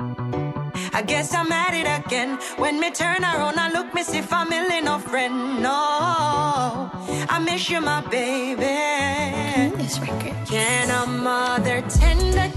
I guess I'm at it again. When me turn around, I look, me see family, no friend. No, I miss you, my baby. This record. Can a mother tender